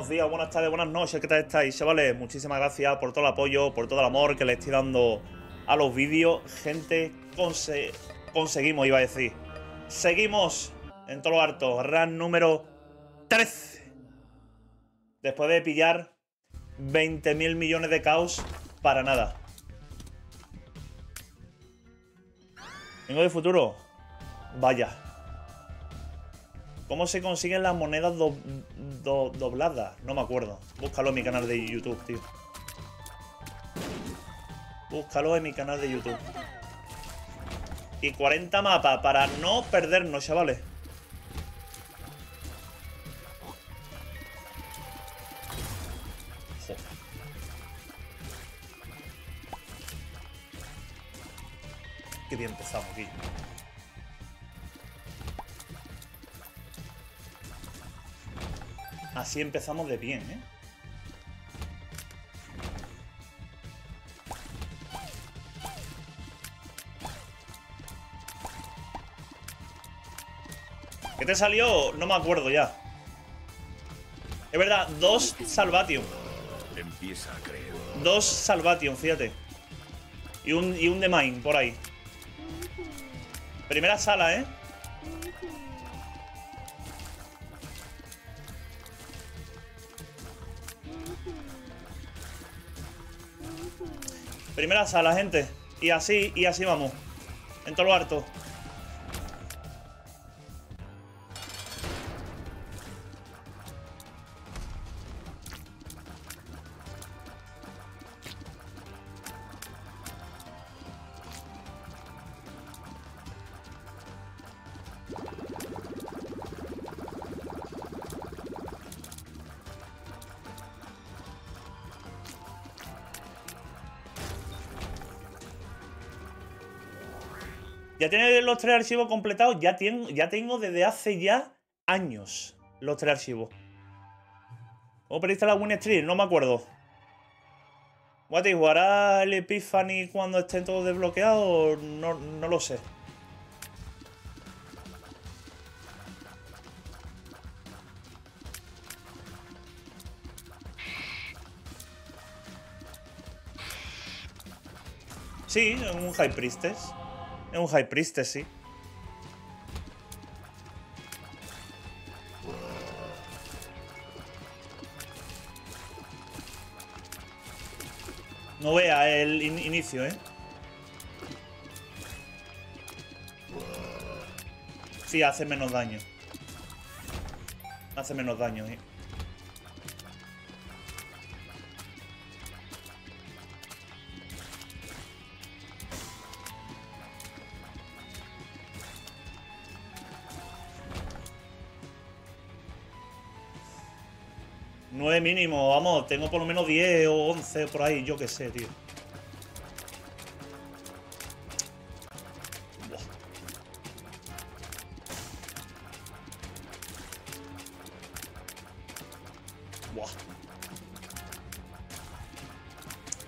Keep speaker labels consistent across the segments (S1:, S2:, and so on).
S1: buenos días, buenas tardes, buenas noches, ¿qué tal estáis, chavales? Muchísimas gracias por todo el apoyo, por todo el amor que le estoy dando a los vídeos. Gente, conseguimos, iba a decir. Seguimos en todo lo harto. Run número 13. Después de pillar 20.000 millones de caos para nada. ¿Vengo de futuro? Vaya. ¿Cómo se consiguen las monedas dobladas? No me acuerdo. Búscalo en mi canal de YouTube, tío. Búscalo en mi canal de YouTube. Y 40 mapas para no perdernos, chavales. Qué bien empezamos aquí. Así empezamos de bien, ¿eh? ¿Qué te salió? No me acuerdo ya. Es verdad, dos Salvation. Empieza a creer. Dos Salvation, fíjate. Y un, y un de Mine por ahí. Primera sala, ¿eh? Primera sala, gente. Y así, y así vamos. En todo lo harto. Ya tiene los tres archivos completados. Ya, tengo, ya tengo desde hace ya años los tres archivos. ¿Cómo perdiste la Win Street? No me acuerdo. Guati, ¿jugará el Epiphany cuando estén todos desbloqueados? No, no lo sé. Sí, un High Priestess. Es un High Priestess, sí. No vea el inicio, ¿eh? Sí, hace menos daño. Hace menos daño, ¿eh? 9 mínimo, vamos, tengo por lo menos 10 o 11 por ahí, yo qué sé, tío. Buah. Buah.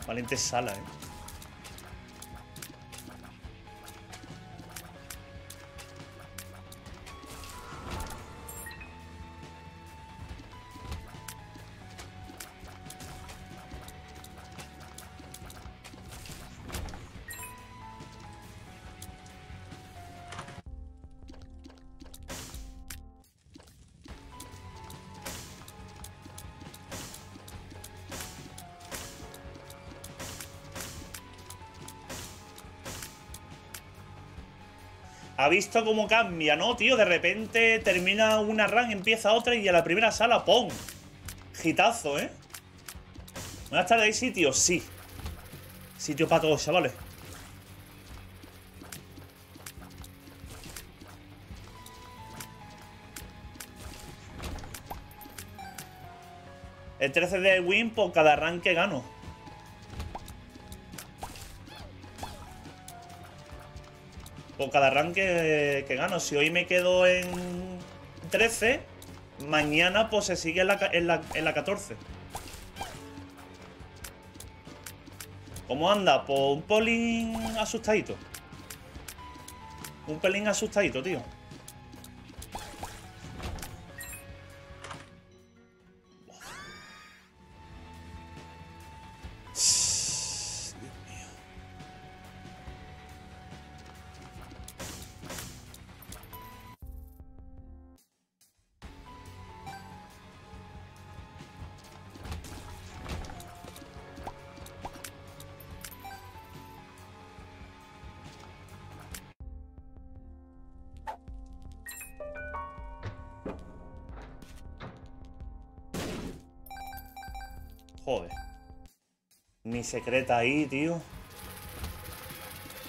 S1: Valiente sala, eh. Ha visto cómo cambia, ¿no, tío? De repente termina una run, empieza otra y a la primera sala, ¡pum! Gitazo, ¿eh? Buenas tardes, ¿hay sitio? Sí. Sitio para todos, chavales. El 13 de win por cada rank que gano. Cada arranque que gano. Si hoy me quedo en 13, mañana pues se sigue en la, en la, en la 14. ¿Cómo anda? Pues un pelín asustadito. Un pelín asustadito, tío. Joder. Mi secreta ahí, tío.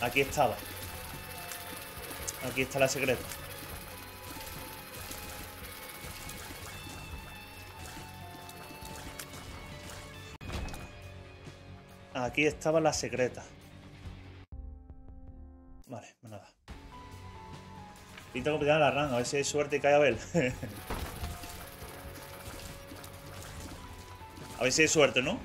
S1: Aquí estaba. Aquí está la secreta. Aquí estaba la secreta. Vale, pues nada. Pinta complicada la run, a ver si hay suerte y cae a ver si hay suerte, ¿no?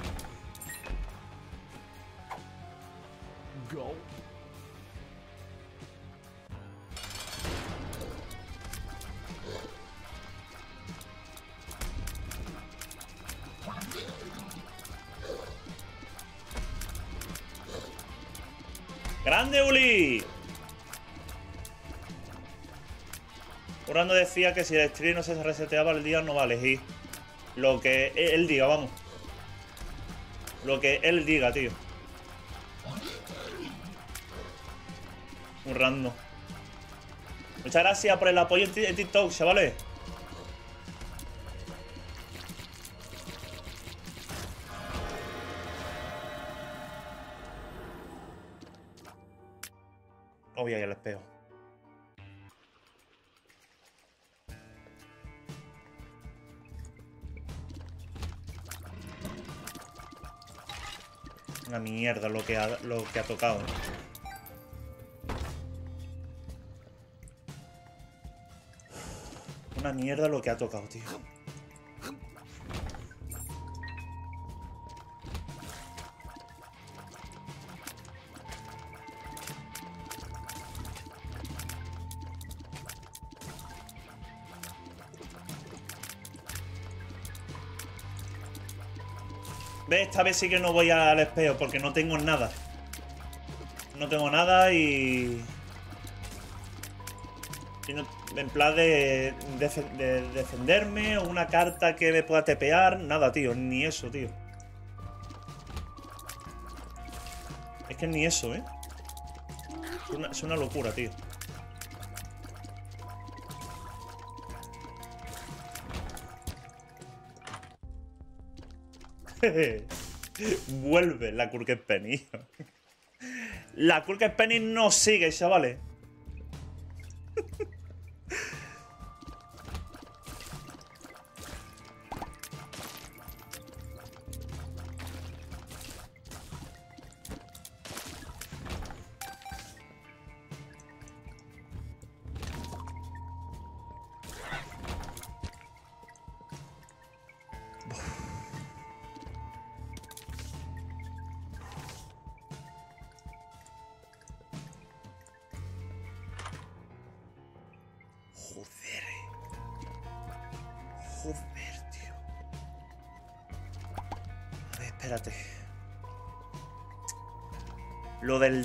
S1: ¡Grande, Uli! Urando decía que si el stream no se reseteaba el día no va a elegir. Lo que él diga, vamos. Lo que él diga, tío. Urrando. Muchas gracias por el apoyo en TikTok, chavales. Obvio, ya el espejo. Una mierda lo que ha, lo que ha tocado. Una mierda lo que ha tocado, tío. Esta vez sí que no voy al espejo porque no tengo nada. No tengo nada y... en plan de, de, defenderme o una carta que me pueda tepear. Nada, tío. Ni eso, tío. Es que ni eso, ¿eh? Es una, locura, tío. Vuelve la Kurket Penny. la Kurket Penny no sigue, chavales.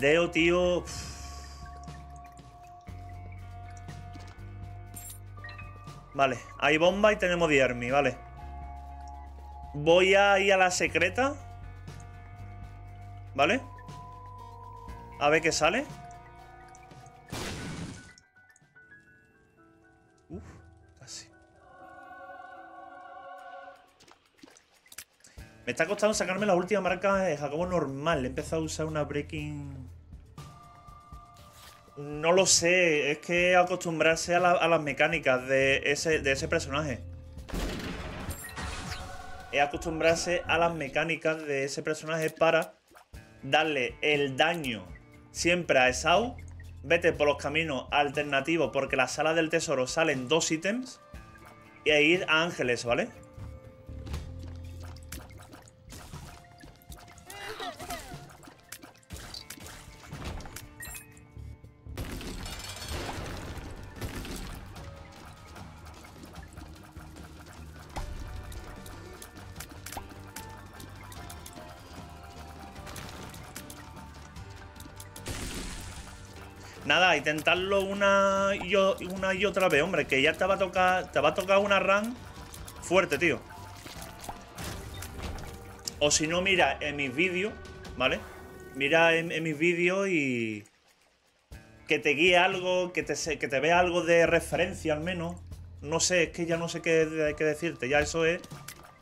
S1: El Deo, tío... Vale, hay bomba y tenemos Diermi, vale. Voy a ir a la secreta. ¿Vale? A ver qué sale. Me está costando sacarme la última marca de Jacobo normal. He empezado a usar una breaking... No lo sé, es que acostumbrarse a, las mecánicas de ese, de ese personaje. Es acostumbrarse a las mecánicas de ese personaje para darle el daño siempre a Esau. Vete por los caminos alternativos porque la sala del tesoro salen dos ítems. Y a ir a ángeles, ¿vale? Intentarlo una y, una y otra vez, hombre, que ya te va a tocar. Te va a tocar una run fuerte, tío. O si no, mira en mis vídeos, ¿vale? Mira en, mis vídeos y. Que te guíe algo, que te, que te vea algo de referencia al menos. No sé, es que ya no sé qué, qué decirte. Ya eso es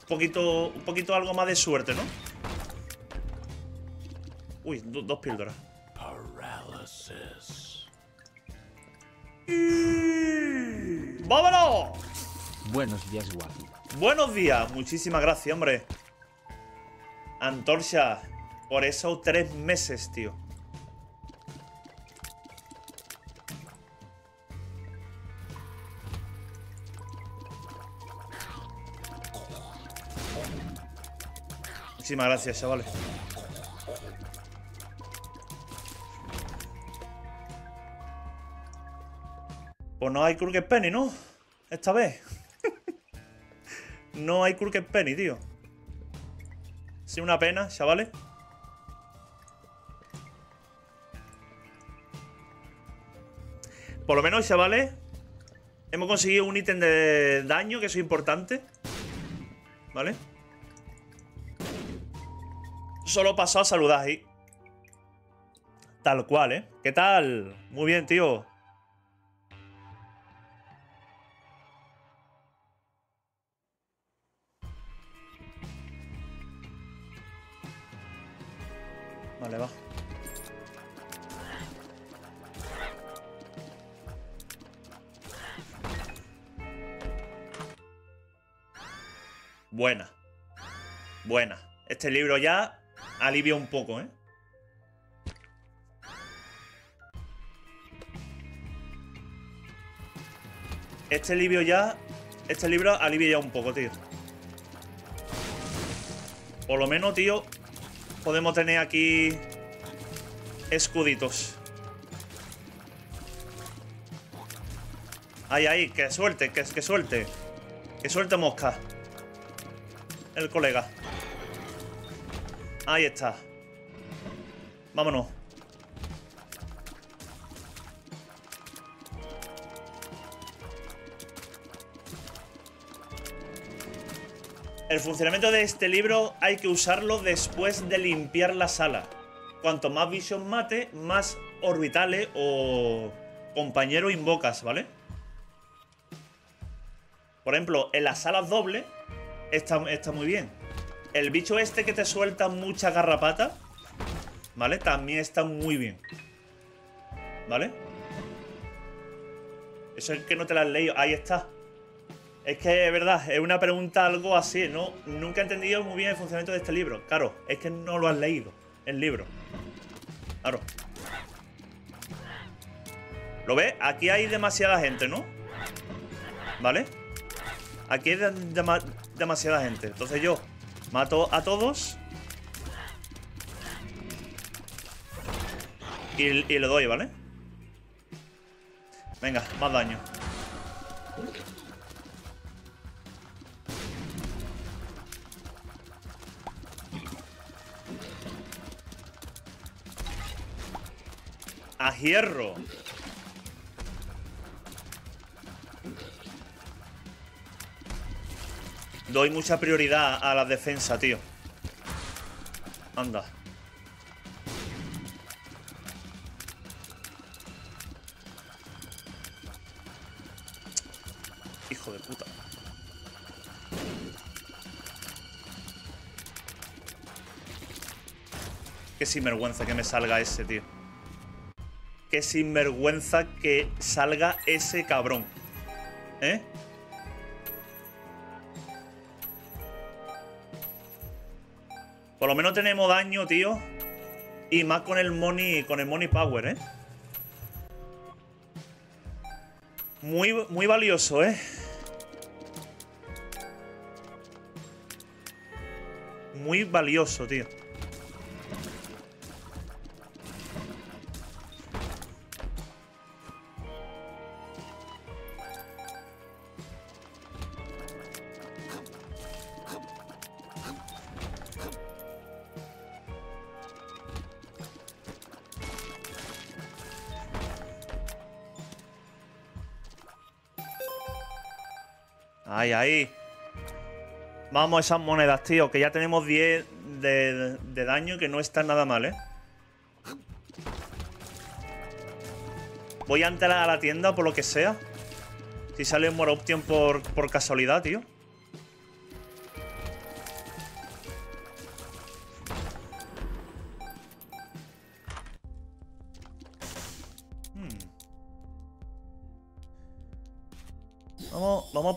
S1: poquito, un poquito algo más de suerte, ¿no? Uy, dos píldoras. ¡Vámonos!
S2: Buenos días, guapo.
S1: Buenos días, muchísimas gracias, hombre. Antorcha, por esos tres meses, tío. Muchísimas gracias, chavales. Pues no hay Crooked Penny, ¿no? Esta vez. no hay Crooked Penny, tío. Sí, una pena, chavales. Por lo menos, chavales, hemos conseguido un ítem de daño, que es importante. ¿Vale? Solo pasó a saludar ahí. Tal cual, ¿eh? ¿Qué tal? Muy bien, tío. Este libro ya alivia un poco, ¿eh? Este libro ya... Este libro alivia ya un poco, tío. Por lo menos, tío, podemos tener aquí escuditos. Ahí, ahí, que suelte, que, que suelte. Que suelte mosca. El colega. Ahí está. Vámonos. El funcionamiento de este libro hay que usarlo después de limpiar la sala. Cuanto más vision mate, más orbitales o compañeros invocas, ¿vale? Por ejemplo, en las salas dobles está, está muy bien. El bicho este que te suelta mucha garrapata, ¿vale? También está muy bien. ¿Vale? Eso es que no te la has leído. Ahí está. Es que es verdad, es una pregunta algo así, ¿no? Nunca he entendido muy bien el funcionamiento de este libro. Claro, es que no lo has leído, el libro. Claro. ¿Lo ves? Aquí hay demasiada gente, ¿no? ¿Vale? Aquí hay demasiada gente. Entonces yo mato a todos. Y, y le doy, ¿vale? Venga, más daño. A hierro. Doy mucha prioridad a la defensa, tío. Anda. Hijo de puta. Qué sinvergüenza que me salga ese, tío. Qué sinvergüenza que salga ese cabrón. ¿Eh? Por lo menos tenemos daño, tío. Y más con el money, con el money power, ¿eh? Muy, muy valioso, ¿eh? Muy valioso, tío. Ahí, ahí. Vamos esas monedas, tío. Que ya tenemos 10 de, daño, que no está nada mal, ¿eh? Voy a entrar a la tienda por lo que sea. Si sale un Option por, por casualidad, tío.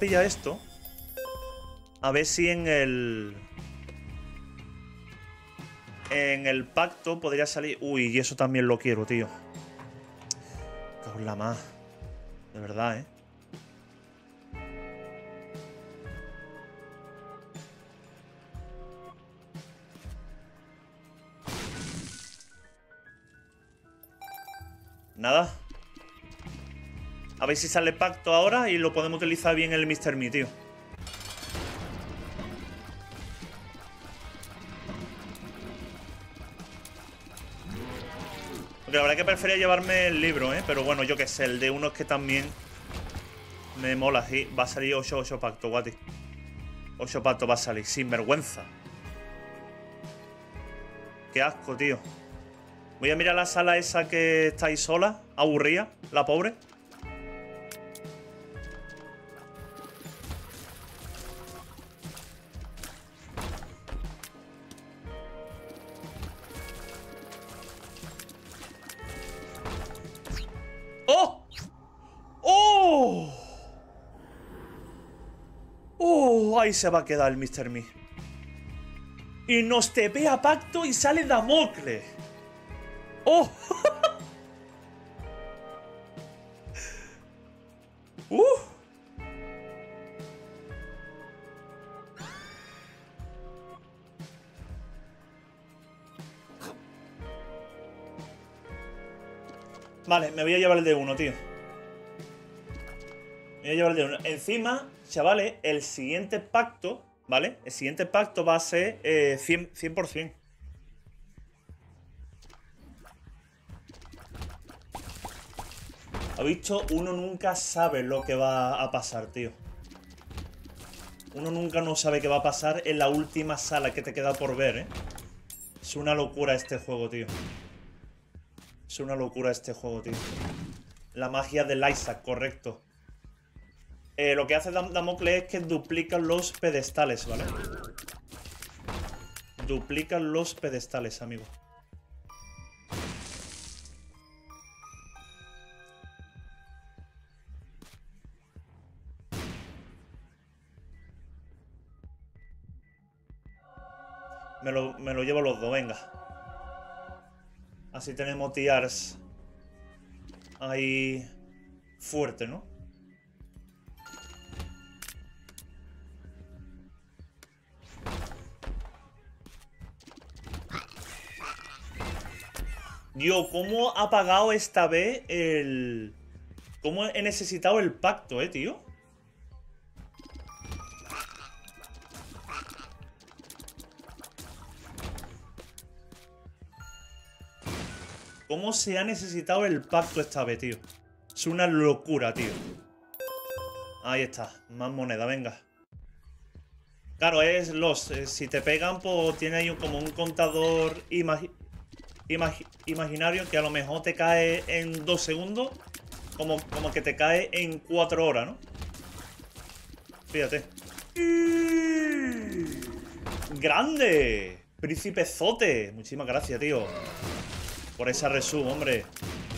S1: Vamos, vamos a pillar esto. A ver si en el... En el pacto podría salir... Uy, y eso también lo quiero, tío. La más. De verdad, ¿eh? Nada. A ver si sale pacto ahora y lo podemos utilizar bien el Mr. Me, tío. Porque la verdad es que prefería llevarme el libro, ¿eh? Pero bueno, yo que sé, el de uno es que también me mola. Sí, va a salir 8, 8 pacto, guati. 8 pacto va a salir, sin vergüenza. Qué asco, tío. Voy a mirar la sala esa que está ahí sola, aburrida, la pobre. Ahí se va a quedar el Mr. Me. Y nos tepea pacto y sale Damocles. ¡Oh! ¡Uh! Vale, me voy a llevar el de uno, tío. Me voy a llevar el de uno. Encima, chavales, el siguiente pacto, ¿vale? El siguiente pacto va a ser eh, 100%. 100%. ¿Ha visto? Uno nunca sabe lo que va a pasar, tío. Uno nunca no sabe qué va a pasar en la última sala que te queda por ver, ¿eh? Es una locura este juego, tío. Es una locura este juego, tío. La magia del Isaac, correcto. Eh, lo que hace Damocles es que duplica los pedestales, ¿vale? Duplica los pedestales, amigo. Me lo, me lo llevo los dos, venga. Así tenemos tiars ahí fuerte, ¿no? Yo, ¿cómo ha pagado esta vez el... ¿Cómo he necesitado el pacto, eh, tío? ¿Cómo se ha necesitado el pacto esta vez, tío? Es una locura, tío. Ahí está. Más moneda, venga. Claro, es los. Eh, si te pegan, pues tiene ahí como un contador imaginario que a lo mejor te cae en dos segundos. Como, como que te cae en cuatro horas, ¿no? Fíjate. ¡Grande! Príncipe Zote. Muchísimas gracias, tío. Por esa resum, hombre.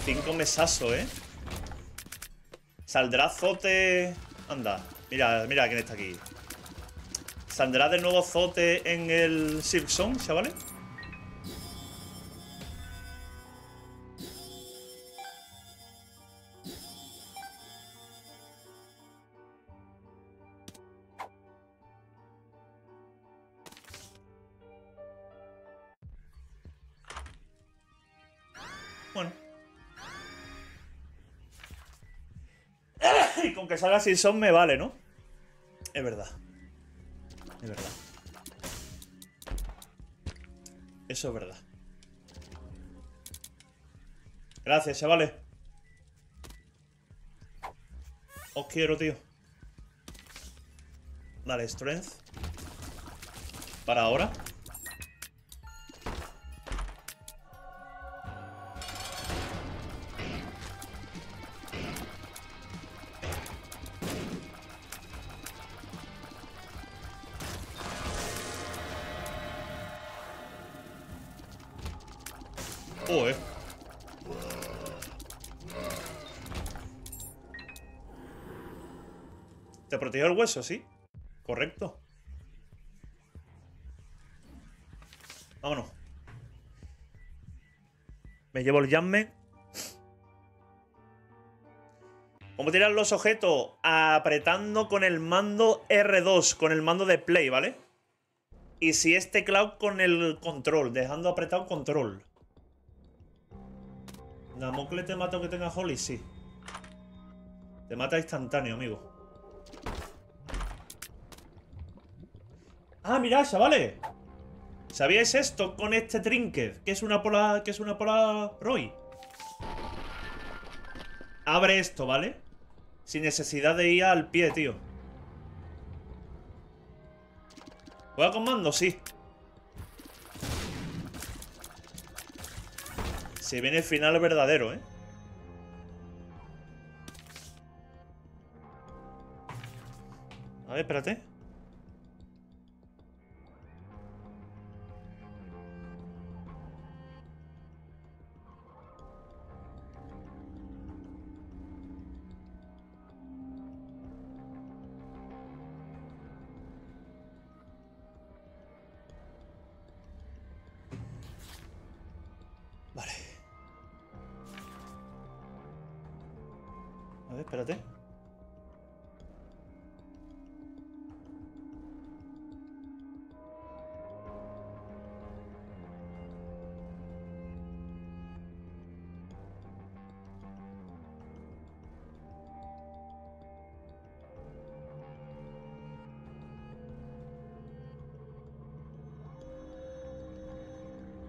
S1: Cinco mesazos, ¿eh? ¿Saldrá Zote? Anda, mira, mira quién está aquí. ¿Saldrá de nuevo Zote en el Silksong, chavales? Salga Silson me vale, ¿no? Es verdad. Es verdad. Eso es verdad. Gracias, chavales. Os quiero, tío. Vale, strength. Para ahora. Eh. Te protegió el hueso, sí. Correcto. Vámonos. Me llevo el llame. ¿Cómo tirar los objetos? Apretando con el mando R2, con el mando de play, ¿vale? Y si es teclado con el control, dejando apretado control. ¿Damocle te mata que tenga Holly? Sí. Te mata instantáneo, amigo. Ah, mirad, chavales. ¿Sabíais esto con este trinket? Que es una pola. que es una pola Roy. Abre esto, ¿vale? Sin necesidad de ir al pie, tío. ¿Juega con mando? Sí. Se viene el final verdadero, ¿eh? A ver, espérate.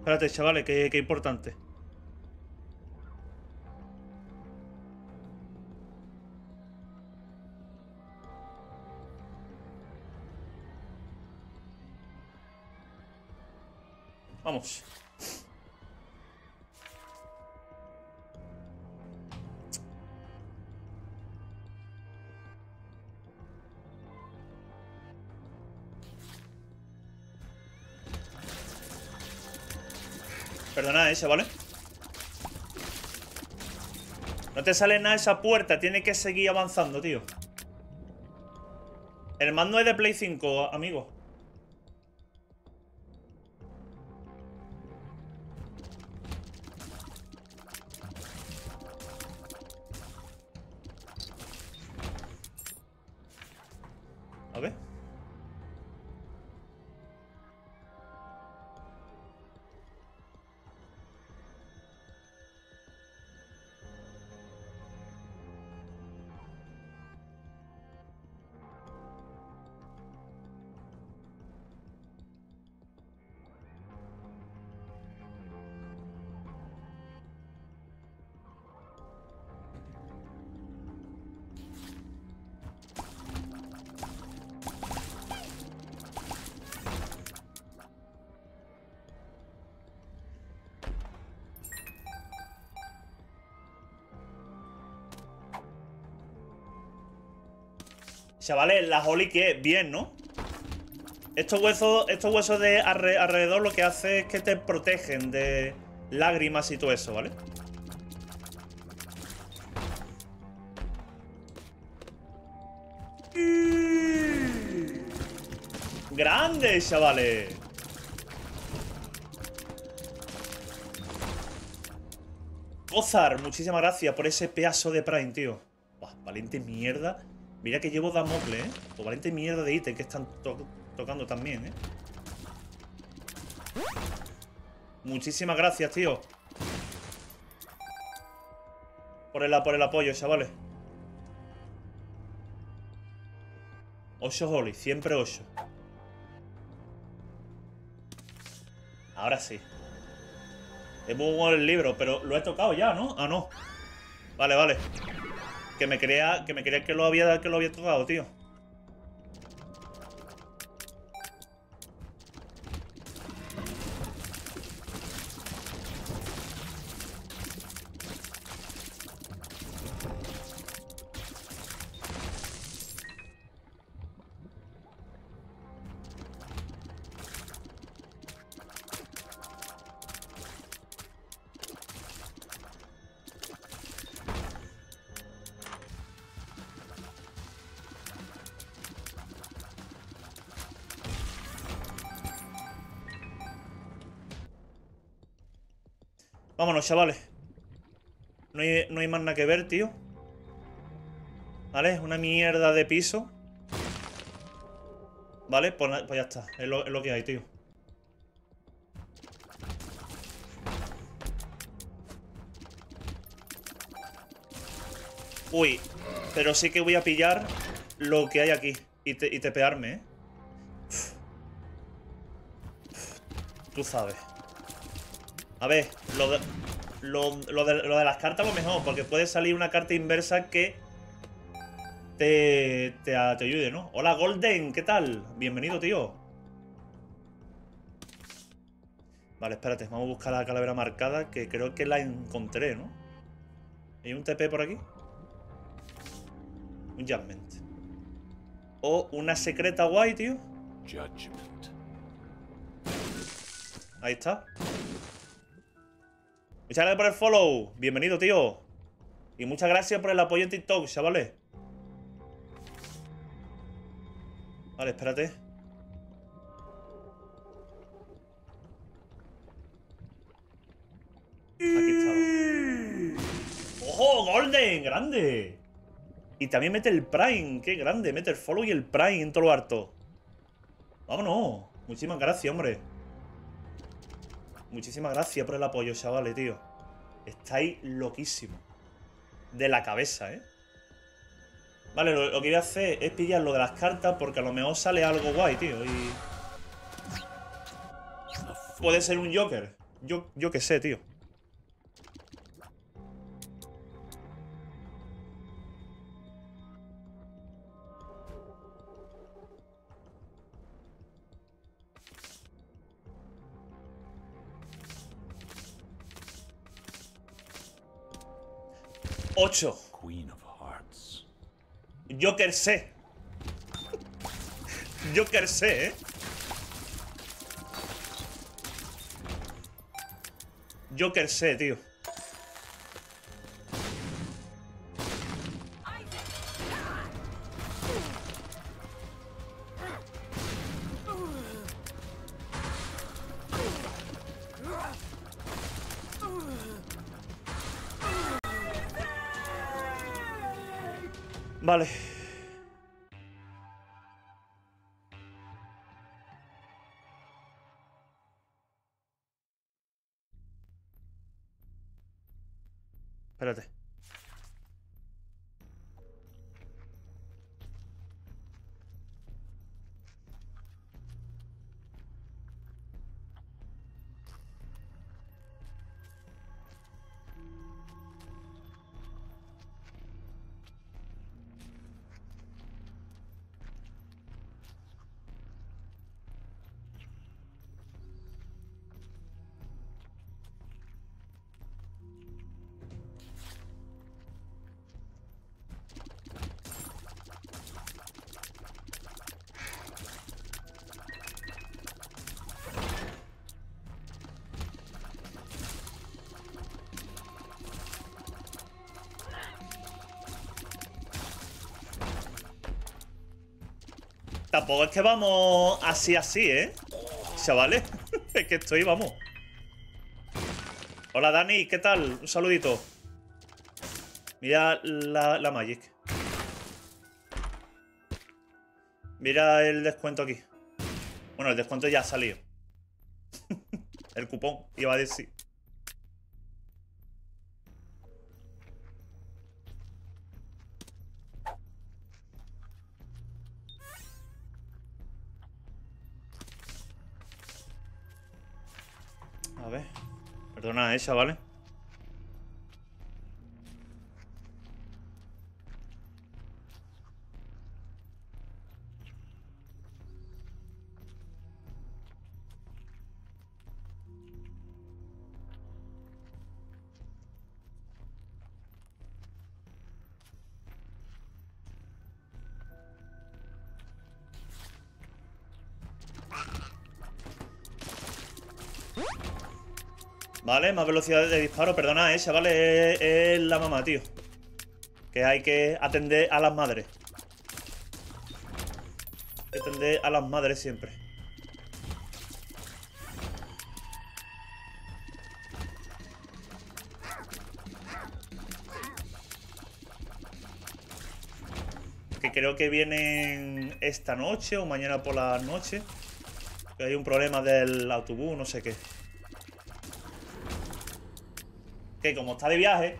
S1: Espérate, chavales, que, importante. Vamos. Perdona ese, ¿vale? No te sale nada esa puerta. Tiene que seguir avanzando, tío. El mando es de Play 5, amigo. Chavales, la Holly que bien, ¿no? Estos huesos, estos huesos de alrededor lo que hace es que te protegen de lágrimas y todo eso, ¿vale? ¡Grande, chavales! Ozar, muchísimas gracias por ese pedazo de Prime, tío. valiente mierda. Mira que llevo Damocle, ¿eh? O valiente mierda de ítem que están tocando también, ¿eh? Muchísimas gracias, tío. Por el, por el apoyo, chavales. 8 Holly, siempre 8. Ahora sí. Hemos jugado el libro, pero lo he tocado ya, ¿no? Ah, no. Vale, vale. Que me crea que me creía que lo había que lo había tocado, tío. Vámonos, chavales. No hay, no hay más nada que ver, tío. ¿Vale? Es una mierda de piso. ¿Vale? Pues, pues ya está. Es lo, es lo que hay, tío. Uy, pero sí que voy a pillar lo que hay aquí. Y, te, y tepearme, ¿eh? Tú sabes. A ver, lo de, lo, lo de, lo de las cartas lo mejor, porque puede salir una carta inversa que te, te, te ayude, ¿no? Hola Golden, ¿qué tal? Bienvenido, tío. Vale, espérate, vamos a buscar la calavera marcada, que creo que la encontré, ¿no? ¿Hay un TP por aquí? Un Judgment. O una secreta guay, tío.
S3: Judgment.
S1: Ahí está. Muchas gracias por el follow. Bienvenido, tío. Y muchas gracias por el apoyo en TikTok, chavales. Vale, espérate. Aquí estaba. ¡Ojo, Golden! ¡Grande! Y también mete el Prime. ¡Qué grande! Mete el follow y el Prime en todo lo harto. Vámonos. Muchísimas gracias, hombre. Muchísimas gracias por el apoyo, chavales, tío. Estáis loquísimos. De la cabeza, ¿eh? Vale, lo, lo que voy a hacer es pillar lo de las cartas porque a lo mejor sale algo guay, tío. Y... Puede ser un Joker. Yo, yo qué sé, tío. Ocho.
S3: Queen of Hearts.
S1: Joker sé. Joker sé, ¿eh? Joker sé, tío. Vale. Espérate. Tampoco es que vamos así, así, ¿eh? Chavales, es que estoy, vamos. Hola, Dani, ¿qué tal? Un saludito. Mira la, la Magic. Mira el descuento aquí. Bueno, el descuento ya ha salido. el cupón, iba a decir. Perdona, esa, ¿vale? Vale, más velocidades de disparo. Perdona, eh, chavales, es, la mamá, tío. Que hay que atender a las madres. Atender a las madres siempre. Que creo que vienen esta noche o mañana por la noche. Hay un problema del autobús, no sé qué. Como está de viaje,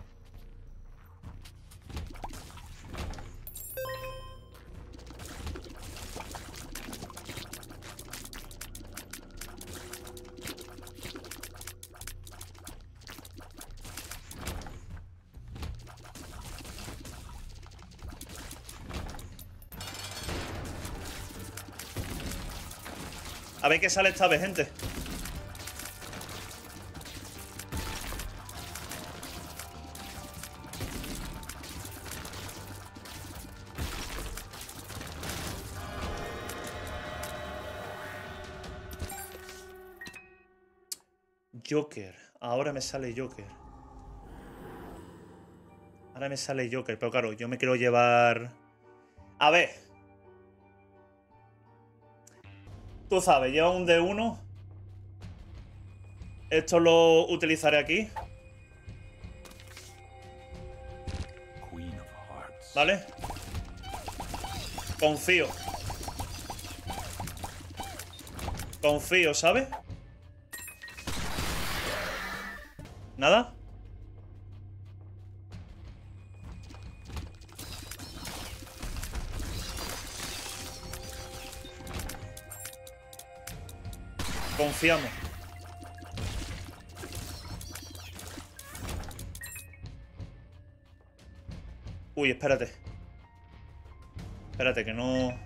S1: A ver qué sale esta vez, gente. Joker. Ahora me sale Joker. Ahora me sale Joker. Pero claro, yo me quiero llevar... A ver. Tú sabes, lleva un D1. Esto lo utilizaré aquí. ¿Vale? Confío. Confío, ¿sabes? ¿Nada? Confiamos. Uy, espérate. Espérate, que no...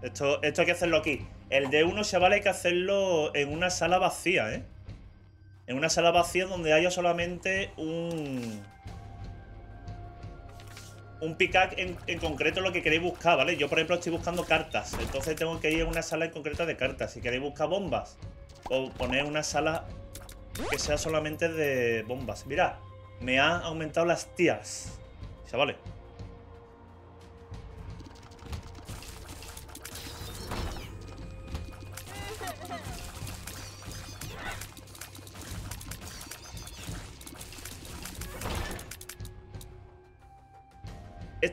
S1: Esto, esto hay que hacerlo aquí. El D1 se vale hay que hacerlo en una sala vacía, ¿eh? En una sala vacía donde haya solamente un... Un picac en, en concreto lo que queréis buscar, ¿vale? Yo, por ejemplo, estoy buscando cartas. Entonces tengo que ir a una sala en concreta de cartas. Si queréis buscar bombas, o poner una sala que sea solamente de bombas. Mira, me ha aumentado las tías. Chavales.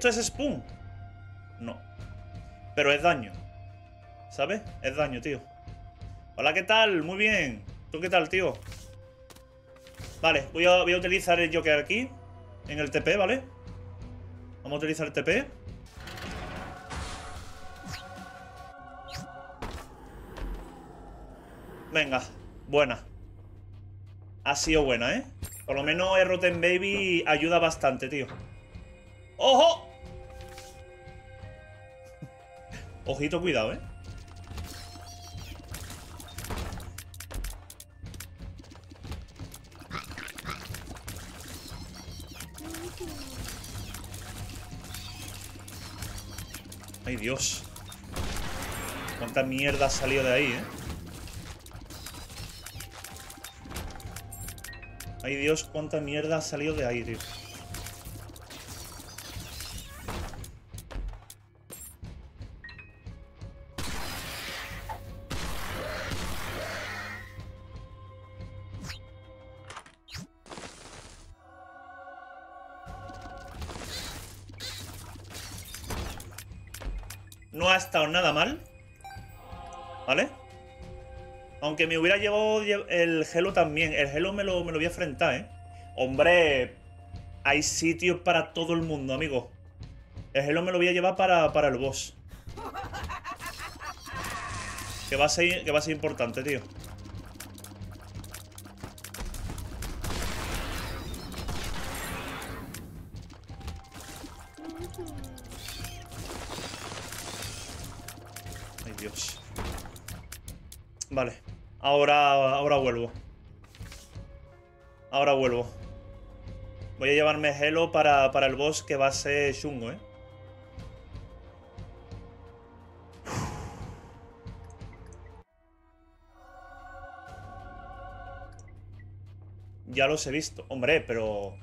S1: ¿Esto es Spoon? No. Pero es daño. ¿Sabes? Es daño, tío. Hola, ¿qué tal? Muy bien. ¿Tú qué tal, tío? Vale, voy a, voy a utilizar el Joker aquí. En el TP, ¿vale? Vamos a utilizar el TP. Venga, buena. Ha sido buena, ¿eh? Por lo menos el Rotten Baby ayuda bastante, tío. ¡Ojo! Ojito, cuidado, ¿eh? Ay, Dios. Cuánta mierda ha salido de ahí, ¿eh? Ay, Dios, cuánta mierda ha salido de ahí, tío. Estado nada mal. ¿Vale? Aunque me hubiera llevado el Hello también. El Hello me lo, me lo voy a enfrentar, ¿eh? Hombre, hay sitios para todo el mundo, amigo. El Hello me lo voy a llevar para, para el boss. Que va, a ser, que va a ser importante, tío. Dios. Vale. Ahora, ahora vuelvo. Ahora vuelvo. Voy a llevarme Hello para, para el boss que va a ser chungo, ¿eh? Ya los he visto. Hombre, pero...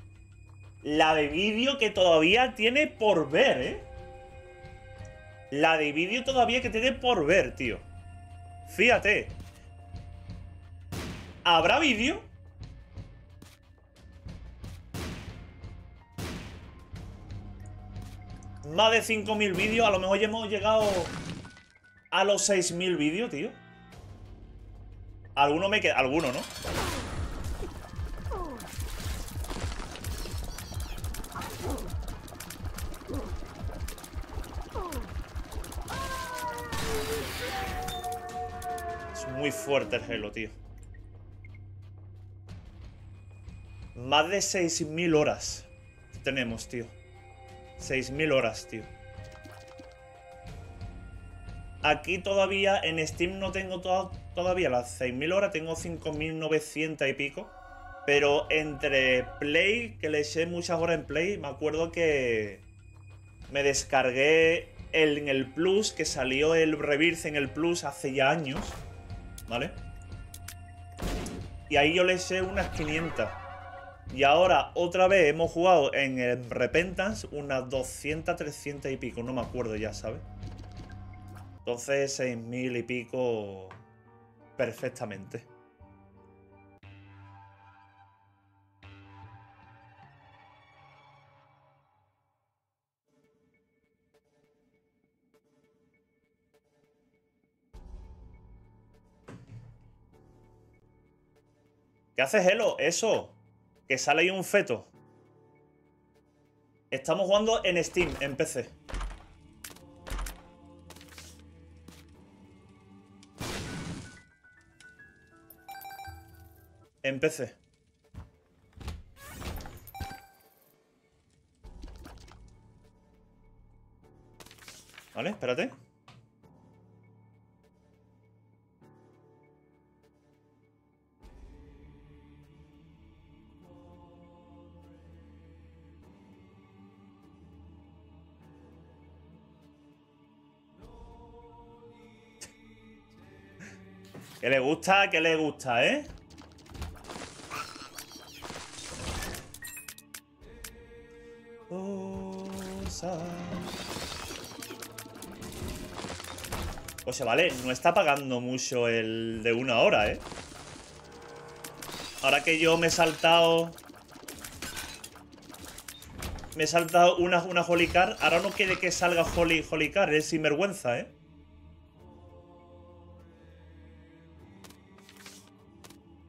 S1: La de vídeo que todavía tiene por ver, ¿eh? La de vídeo todavía que tiene por ver, tío. Fíjate. ¿Habrá vídeo? más de 5.000 vídeos. A lo mejor ya hemos llegado a los 6.000 vídeos, tío. Alguno me queda... Alguno, ¿no? Muy fuerte el Halo, tío. Más de 6.000 horas tenemos, tío. 6.000 horas, tío. Aquí todavía en Steam no tengo todavía las 6.000 horas, tengo 5.900 y pico. Pero entre Play, que le eché muchas horas en Play, me acuerdo que me descargué el, en el Plus, que salió el Rebirth en el Plus hace ya años, ¿vale? Y ahí yo le eché unas 500. Y ahora otra vez hemos jugado en el Repentance unas 200, 300 y pico, no me acuerdo ya, ¿sabes? Entonces 6.000 y pico perfectamente. ¿Qué haces, Elo? Eso. Que sale ahí un feto. Estamos jugando en Steam, en PC. En PC. Vale, espérate. ¿Qué le gusta? ¿Qué le gusta, eh? O sea, vale, no está pagando mucho el de una hora, ¿eh? Ahora que yo me he saltado... Me he saltado una, una Holy Car. Ahora no quiere que salga Holy, Holy Car. Es sinvergüenza, ¿eh?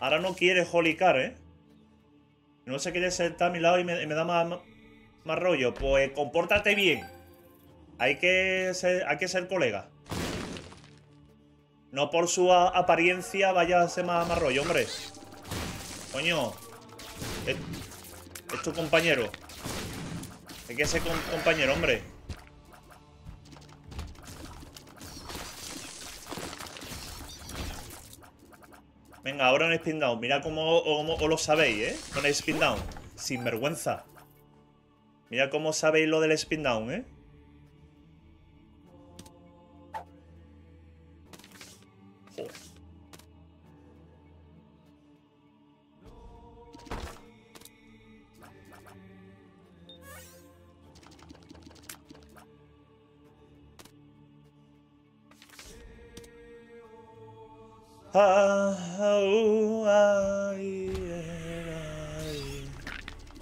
S1: Ahora no quiere Holy Car, ¿eh? No se quiere sentar a mi lado y me, da más, más, rollo. Pues compórtate bien. Hay que ser, hay que ser colega. No por su apariencia vaya a ser más rollo, hombre. Coño. Es, tu compañero. Hay que ser compañero, hombre. Venga, ahora en spin down. Mira cómo, cómo lo sabéis, ¿eh? Con el spin down. Sin vergüenza. Mira cómo sabéis lo del spin down, ¿eh?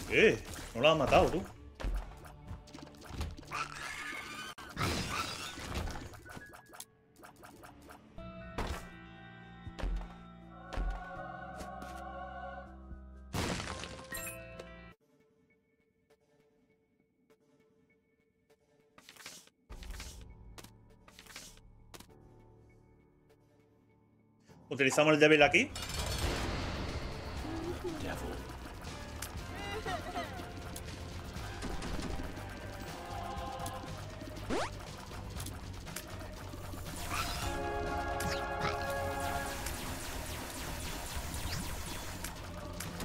S1: ¿Qué? No lo has matado tú. Utilizamos el débil aquí.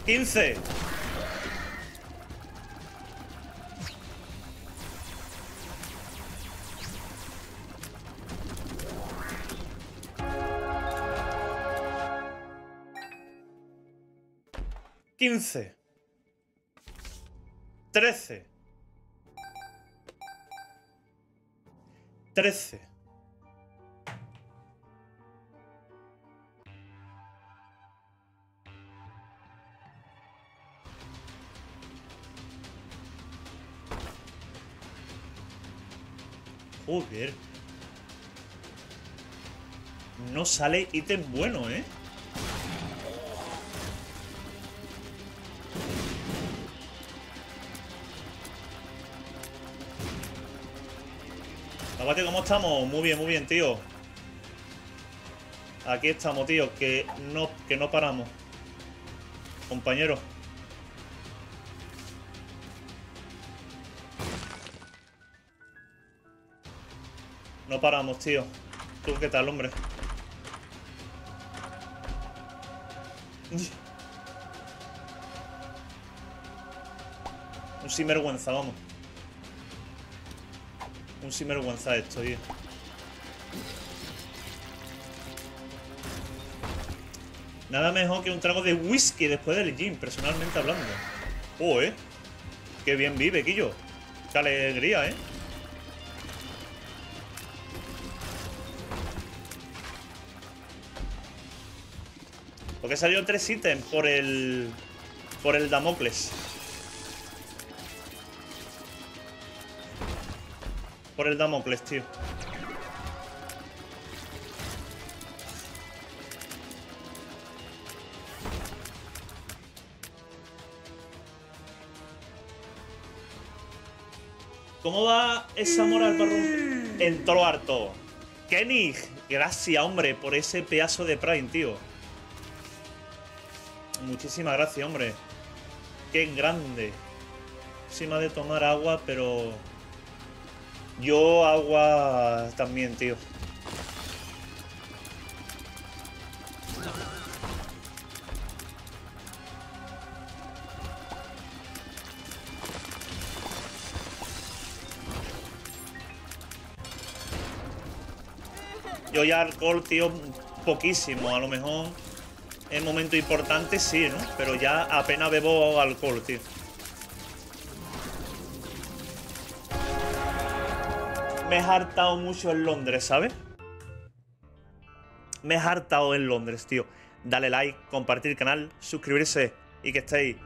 S1: ¡15! 15. 13. 13. Joder. No sale ítem bueno, ¿eh? Aguante, ¿cómo estamos? Muy bien, muy bien, tío. Aquí estamos, tío, que no, que no paramos. Compañero. No paramos, tío. ¿Tú qué tal, hombre? Un sinvergüenza, vamos. Un sinvergüenza esto, tío. Nada mejor que un trago de whisky después del gym, personalmente hablando. Oh, eh. Qué bien vive, Quillo. Qué alegría, eh. Porque salió tres ítems por el... Por el Damocles. Por el Damocles, tío. ¿Cómo va esa moral para En todo lo harto. Kenny, gracias, hombre, por ese pedazo de Prime, tío. Muchísimas gracias, hombre. Qué grande. Encima de tomar agua, pero... Yo agua también, tío. Yo ya alcohol, tío, poquísimo. A lo mejor en momento importante sí, ¿no? Pero ya apenas bebo alcohol, tío. Me he hartado mucho en Londres, ¿sabes? Me he hartado en Londres, tío. Dale like, compartir el canal, suscribirse y que estéis